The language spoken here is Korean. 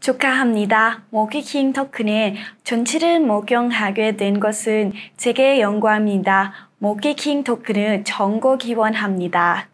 축하합니다. 모기킹 토큰에 전치를 목용하게 된 것은 제게 영광입니다. 모기킹 토큰을 전고 기원합니다.